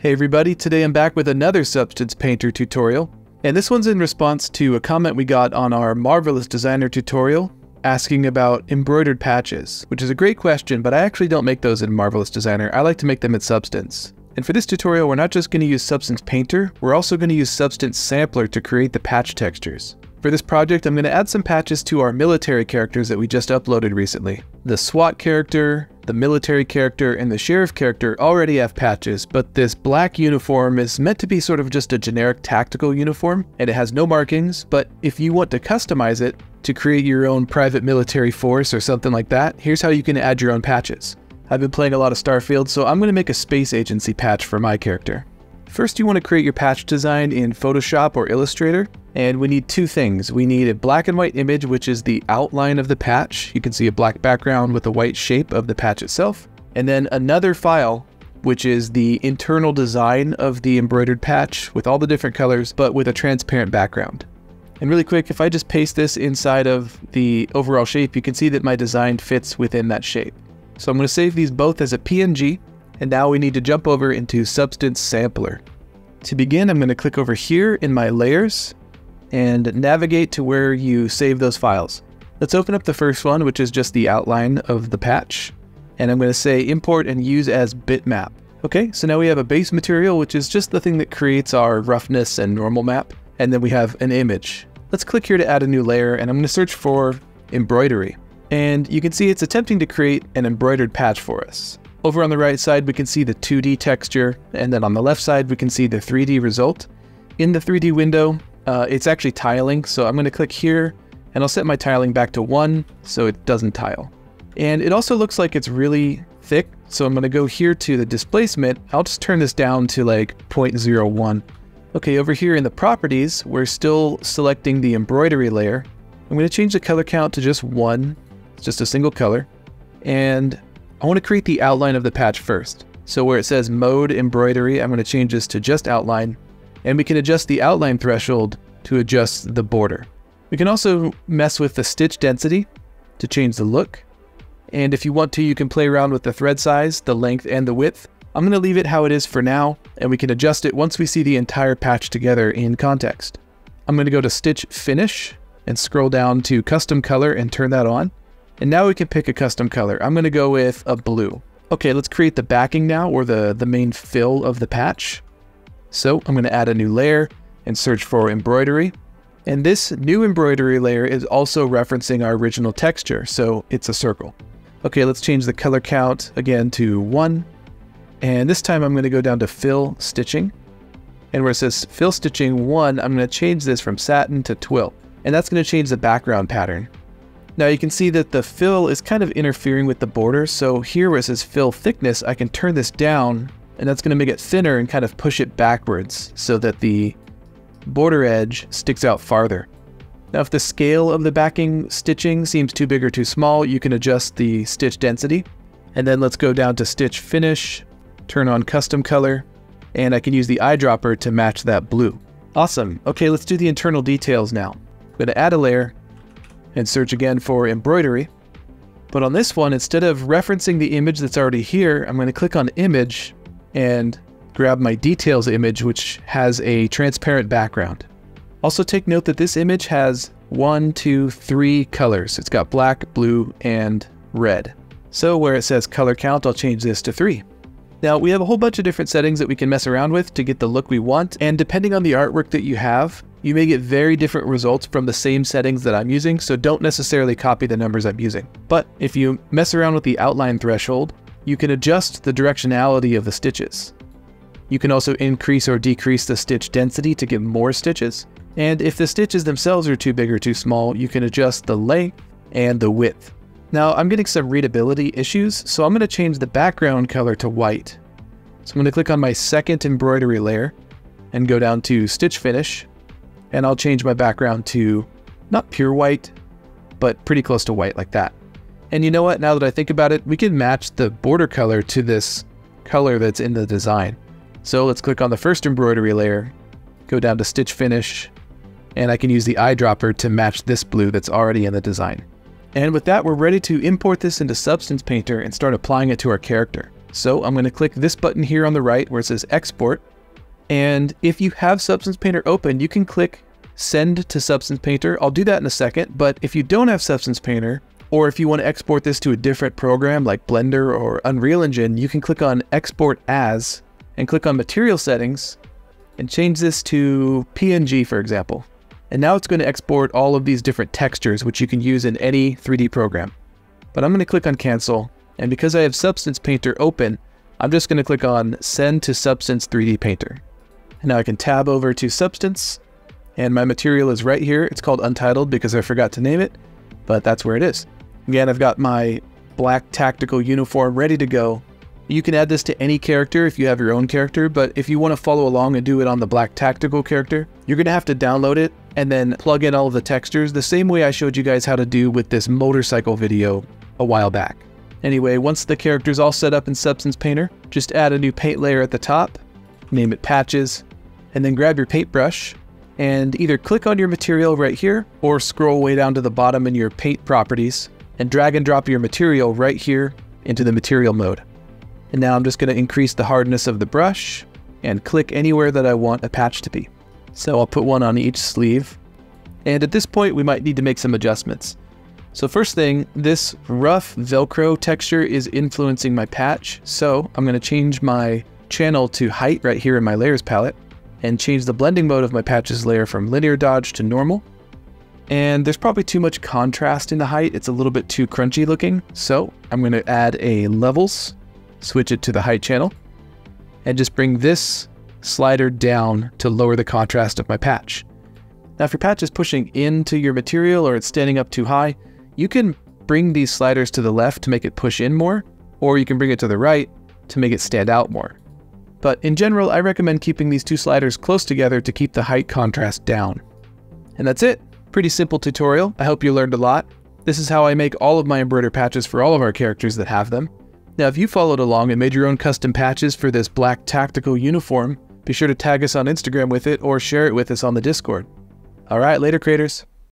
Hey everybody, today I'm back with another Substance Painter tutorial. And this one's in response to a comment we got on our Marvelous Designer tutorial asking about embroidered patches, which is a great question, but I actually don't make those in Marvelous Designer. I like to make them in Substance. And for this tutorial, we're not just going to use Substance Painter, we're also going to use Substance Sampler to create the patch textures. For this project, I'm going to add some patches to our military characters that we just uploaded recently. The SWAT character, the military character, and the sheriff character already have patches, but this black uniform is meant to be sort of just a generic tactical uniform, and it has no markings, but if you want to customize it to create your own private military force or something like that, here's how you can add your own patches. I've been playing a lot of Starfield, so I'm going to make a space agency patch for my character. First, you want to create your patch design in Photoshop or Illustrator, and we need two things. We need a black and white image, which is the outline of the patch. You can see a black background with a white shape of the patch itself. And then another file, which is the internal design of the embroidered patch with all the different colors, but with a transparent background. And really quick, if I just paste this inside of the overall shape, you can see that my design fits within that shape. So I'm going to save these both as a PNG, and now we need to jump over into Substance Sampler. To begin, I'm going to click over here in my layers, and navigate to where you save those files. Let's open up the first one, which is just the outline of the patch. And I'm going to say import and use as bitmap. Okay, so now we have a base material, which is just the thing that creates our roughness and normal map. And then we have an image. Let's click here to add a new layer, and I'm going to search for embroidery. And you can see it's attempting to create an embroidered patch for us. Over on the right side, we can see the 2D texture, and then on the left side, we can see the 3D result. In the 3D window, uh, it's actually tiling, so I'm going to click here and I'll set my tiling back to 1 so it doesn't tile. And it also looks like it's really thick, so I'm going to go here to the displacement. I'll just turn this down to like 0.01. Okay, over here in the properties, we're still selecting the embroidery layer. I'm going to change the color count to just 1, it's just a single color. And I want to create the outline of the patch first. So where it says mode embroidery, I'm going to change this to just outline and we can adjust the outline threshold to adjust the border. We can also mess with the stitch density to change the look. And if you want to, you can play around with the thread size, the length, and the width. I'm going to leave it how it is for now, and we can adjust it once we see the entire patch together in context. I'm going to go to Stitch Finish and scroll down to Custom Color and turn that on. And now we can pick a custom color. I'm going to go with a blue. Okay, let's create the backing now, or the, the main fill of the patch. So I'm going to add a new layer and search for embroidery. And this new embroidery layer is also referencing our original texture, so it's a circle. Okay, let's change the color count again to 1. And this time I'm going to go down to fill stitching. And where it says fill stitching 1, I'm going to change this from satin to twill. And that's going to change the background pattern. Now you can see that the fill is kind of interfering with the border, so here where it says fill thickness, I can turn this down and that's going to make it thinner and kind of push it backwards so that the border edge sticks out farther. Now if the scale of the backing stitching seems too big or too small, you can adjust the stitch density. And then let's go down to stitch finish, turn on custom color, and I can use the eyedropper to match that blue. Awesome. Okay, let's do the internal details now. I'm going to add a layer and search again for embroidery. But on this one, instead of referencing the image that's already here, I'm going to click on image and grab my details image, which has a transparent background. Also take note that this image has one, two, three colors. It's got black, blue, and red. So where it says color count, I'll change this to three. Now we have a whole bunch of different settings that we can mess around with to get the look we want, and depending on the artwork that you have, you may get very different results from the same settings that I'm using, so don't necessarily copy the numbers I'm using. But if you mess around with the outline threshold, you can adjust the directionality of the stitches. You can also increase or decrease the stitch density to get more stitches. And if the stitches themselves are too big or too small, you can adjust the length and the width. Now I'm getting some readability issues, so I'm going to change the background color to white. So I'm going to click on my second embroidery layer and go down to stitch finish and I'll change my background to not pure white, but pretty close to white like that. And you know what, now that I think about it, we can match the border color to this color that's in the design. So let's click on the first embroidery layer, go down to stitch finish, and I can use the eyedropper to match this blue that's already in the design. And with that, we're ready to import this into Substance Painter and start applying it to our character. So I'm going to click this button here on the right where it says export. And if you have Substance Painter open, you can click send to Substance Painter. I'll do that in a second, but if you don't have Substance Painter, or if you want to export this to a different program like Blender or Unreal Engine, you can click on Export As and click on Material Settings and change this to PNG, for example. And now it's going to export all of these different textures, which you can use in any 3D program. But I'm going to click on Cancel, and because I have Substance Painter open, I'm just going to click on Send to Substance 3D Painter. And now I can tab over to Substance, and my material is right here. It's called Untitled because I forgot to name it, but that's where it is. Again, I've got my black tactical uniform ready to go. You can add this to any character if you have your own character, but if you want to follow along and do it on the black tactical character, you're going to have to download it and then plug in all of the textures the same way I showed you guys how to do with this motorcycle video a while back. Anyway, once the character's all set up in Substance Painter, just add a new paint layer at the top, name it Patches, and then grab your paintbrush and either click on your material right here or scroll way down to the bottom in your paint properties and drag and drop your material right here into the material mode. And now I'm just going to increase the hardness of the brush and click anywhere that I want a patch to be. So I'll put one on each sleeve. And at this point, we might need to make some adjustments. So first thing, this rough Velcro texture is influencing my patch. So I'm going to change my channel to height right here in my layers palette and change the blending mode of my patches layer from linear dodge to normal. And there's probably too much contrast in the height. It's a little bit too crunchy looking. So I'm going to add a levels switch it to the height channel, and just bring this slider down to lower the contrast of my patch. Now if your patch is pushing into your material or it's standing up too high, you can bring these sliders to the left to make it push in more, or you can bring it to the right to make it stand out more. But in general, I recommend keeping these two sliders close together to keep the height contrast down. And that's it. Pretty simple tutorial. I hope you learned a lot. This is how I make all of my embroider patches for all of our characters that have them. Now, if you followed along and made your own custom patches for this black tactical uniform, be sure to tag us on Instagram with it or share it with us on the Discord. Alright, later creators.